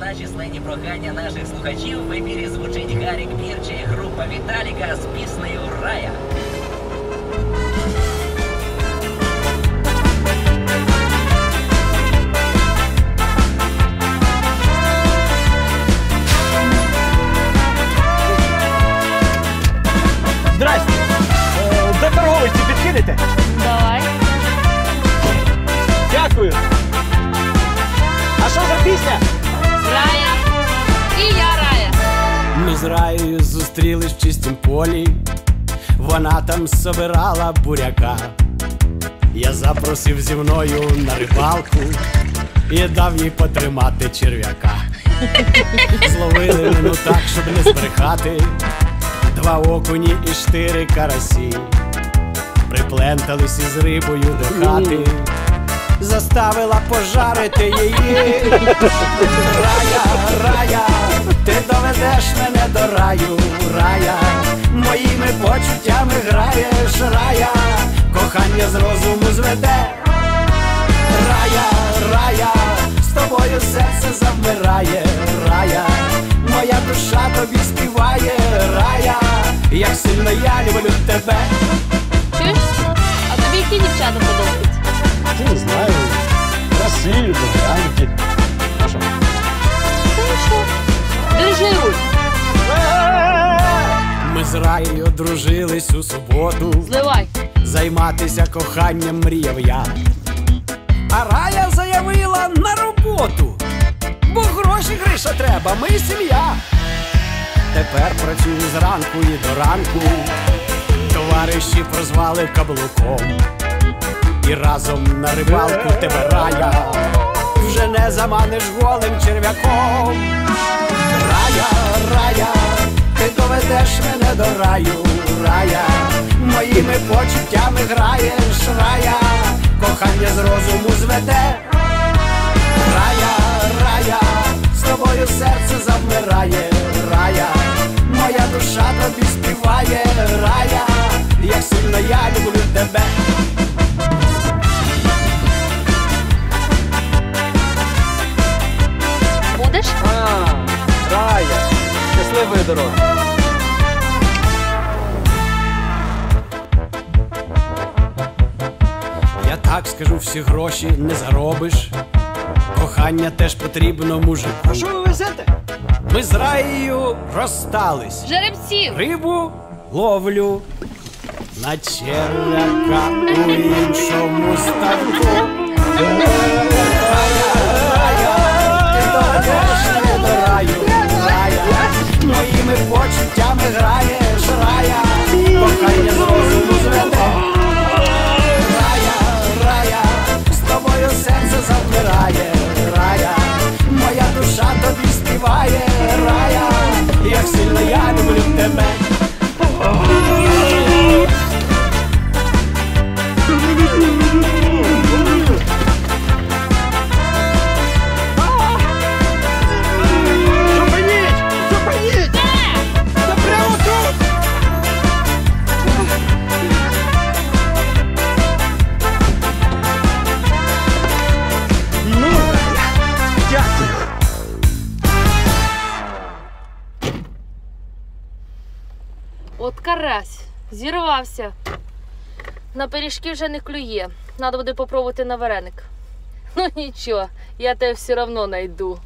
на численні прохання наших слухачів в ефірі звучить Гарік Бірчі, група Віталіка з піснею Рая. Здрасте. Е, До торговиці підкинете? З Раєю зустрілись в чистім полі, вона там собирала буряка. Я запросив зі мною на рибалку і дав їй потримати черв'яка. Зловили мене так, щоб не збрехати. Два окуні і штири карасі. Приплентались із рибою до хати. Заставила пожарити її. Рая, рая, ти доведеш мене до раю, рая, моїми почуттями граєш, рая, кохання з розуму зведе. Рая, рая, з тобою серце завмирає, рая, моя душа тобі співає, рая, як сильно я люблю тебе. Чуєш? А тобі які дівчата подобаються? Не знаю. Красиві, Ми одружились у суботу. Зливай. Займатися коханням мріяв я. А рая заявила на роботу, бо гроші гриша треба, ми сім'я. Тепер працюю зранку і до ранку. Товариші прозвали каблуком. І разом на рибалку тебе рая. Вже не заманиш голим черв'яком. Рая, рая, доведеш мене до раю, рая, моїми почуттями граєш, рая, кохання з розуму зведе. Рая, рая, з тобою серце завмирає, рая, моя душа тобі співає, рая, як сильно я люблю тебе. Будеш? А, Рая. Щасливої дороги. Так скажу, всі гроші не заробиш. Кохання теж потрібно мужику. А що ви везете? Ми з раєю розстались. Жеребців. Рибу ловлю на черв'яка у іншому ставку. Як сильно я люблю тебе. От карась. Зірвався. На пиріжки вже не клює. Надо буде попробувати на вареник. Ну нічого, я тебе все одно найду.